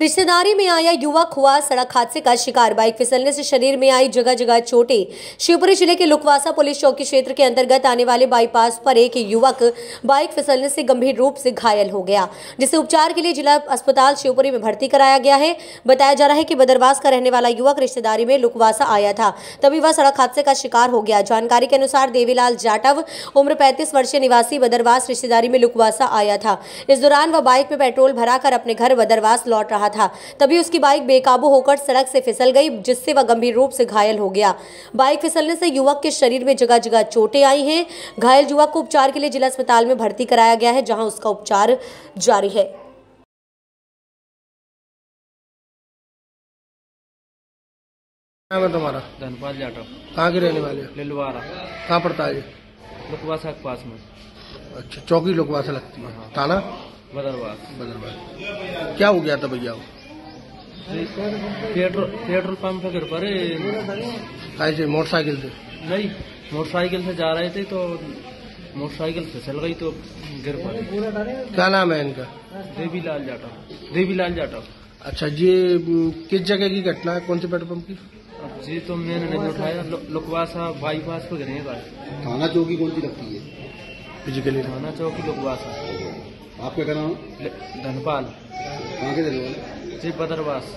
रिश्तेदारी में आया युवक हुआ सड़क हादसे का शिकार। बाइक फिसलने से शरीर में आई जगह जगह चोटें। शिवपुरी ज़िले के लुकवासा पुलिस चौकी क्षेत्र के अंतर्गत आने वाले बाईपास पर एक युवक बाइक फिसलने से गंभीर रूप से घायल हो गया, जिसे उपचार के लिए जिला अस्पताल शिवपुरी में भर्ती कराया गया है। बताया जा रहा है कि बदरवास का रहने वाला युवक रिश्तेदारी में लुकवासा आया था, तभी वह सड़क हादसे का शिकार हो गया। जानकारी के अनुसार देवीलाल जाटव, उम्र पैंतीस वर्षीय निवासी बदरवास रिश्तेदारी में लुकवासा आया था। इस दौरान वह बाइक में पेट्रोल भराकर अपने घर बदरवास लौट रहा था। तभी उसकी बाइक बेकाबू होकर सड़क से फिसल गई जिससे वह गंभीर रूप से घायल हो गया। बाइक फिसलने से युवक के शरीर में जगह जगह चोटें आई हैं। घायल युवक को उपचार के लिए जिला अस्पताल में भर्ती कराया गया है जहाँ उसका उपचार जारी है। नाम है तुम्हारा? धनपाल जाटव। कहाँ के रहने वाले लिलवारा। कहाँ पड़ता है ये? लुकवासा के पास में। अच्छा चौकी लोकवा से लगती है। हाँ। थाना? बदरवास क्या हो गया था भैया? पेट्रोल पेट्रोल पंप पे गिर पड़े कैसे मोटरसाइकिल से? नहीं मोटरसाइकिल से जा रहे थे तो मोटरसाइकिल फिसल गई तो गिर पड़े। क्या नाम है इनका? देवीलाल जाटव। देवीलाल जाटव। अच्छा ये किस जगह की घटना है? कौन से पेट्रोल पंप की? अब जी तो मैंने नहीं उठाया। लुकवासा बाईपास पे गिरे गाड़ी थाना चौकी कौन सी लगती है? फिजिकली थाना चौकी लुकवासा आपका क्या नाम? धनपाल। कहाँ के जी बदरवास